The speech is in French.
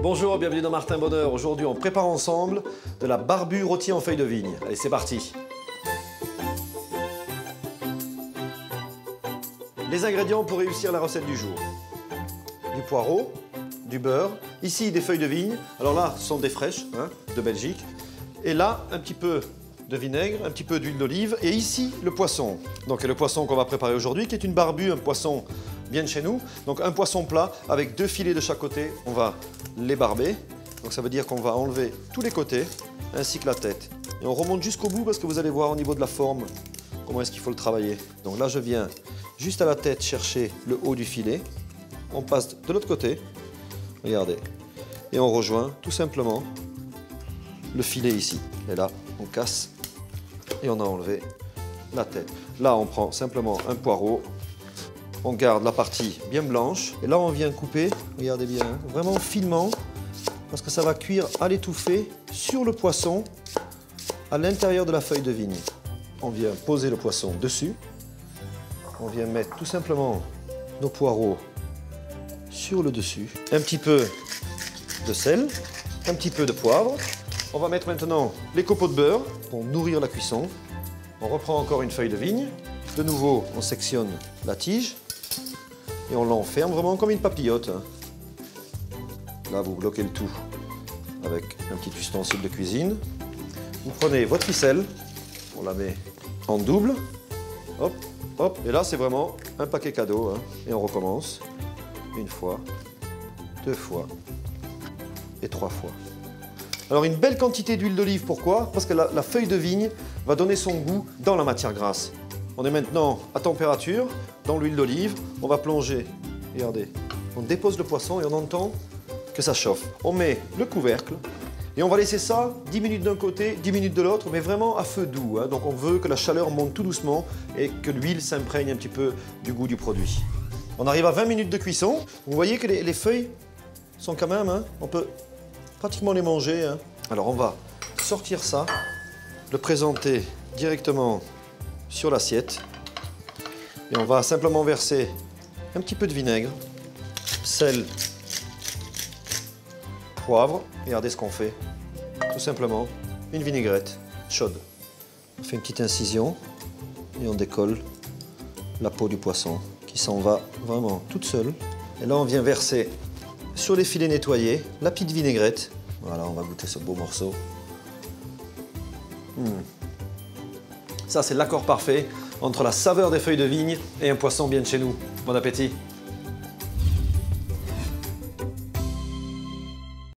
Bonjour, bienvenue dans Martin Bonheur. Aujourd'hui, on prépare ensemble de la barbue rôtie en feuilles de vigne. Allez, c'est parti. Les ingrédients pour réussir la recette du jour. Du poireau, du beurre, ici des feuilles de vigne. Alors là, ce sont des fraîches hein, de Belgique. Et là, un petit peu de vinaigre, un petit peu d'huile d'olive. Et ici, le poisson. Donc le poisson qu'on va préparer aujourd'hui, qui est une barbue, un poisson bien de chez nous. Donc un poisson plat avec deux filets de chaque côté. On va les barber. Donc ça veut dire qu'on va enlever tous les côtés, ainsi que la tête. Et on remonte jusqu'au bout parce que vous allez voir au niveau de la forme comment est-ce qu'il faut le travailler. Donc là, je viens juste à la tête chercher le haut du filet. On passe de l'autre côté. Regardez. Et on rejoint tout simplement le filet ici. Et là, on casse et on a enlevé la tête. Là, on prend simplement un poireau, on garde la partie bien blanche. Et là, on vient couper, regardez bien, hein, vraiment finement, parce que ça va cuire à l'étouffée sur le poisson, à l'intérieur de la feuille de vigne. On vient poser le poisson dessus. On vient mettre tout simplement nos poireaux sur le dessus. Un petit peu de sel, un petit peu de poivre. On va mettre maintenant les copeaux de beurre pour nourrir la cuisson. On reprend encore une feuille de vigne. De nouveau, on sectionne la tige et on l'enferme vraiment comme une papillote. Là, vous bloquez le tout avec un petit ustensile de cuisine. Vous prenez votre ficelle, on la met en double, hop, hop, et là c'est vraiment un paquet cadeau, hein. et on recommence une fois, deux fois et trois fois. Alors une belle quantité d'huile d'olive, pourquoi? Parce que la, feuille de vigne va donner son goût dans la matière grasse. On est maintenant à température, dans l'huile d'olive, on va plonger, regardez, on dépose le poisson et on entend que ça chauffe. On met le couvercle et on va laisser ça 10 minutes d'un côté, 10 minutes de l'autre, mais vraiment à feu doux. Hein. Donc on veut que la chaleur monte tout doucement et que l'huile s'imprègne un petit peu du goût du produit. On arrive à 20 minutes de cuisson. Vous voyez que les, feuilles sont quand même, hein, on peut pratiquement les manger. Hein. Alors on va sortir ça, le présenter directement sur l'assiette. Et on va simplement verser un petit peu de vinaigre, sel, poivre. Regardez ce qu'on fait. Tout simplement une vinaigrette chaude. On fait une petite incision et on décolle la peau du poisson qui s'en va vraiment toute seule. Et là, on vient verser sur les filets nettoyés la petite vinaigrette. Voilà, on va goûter ce beau morceau. Hmm. Ça, c'est l'accord parfait entre la saveur des feuilles de vigne et un poisson bien de chez nous. Bon appétit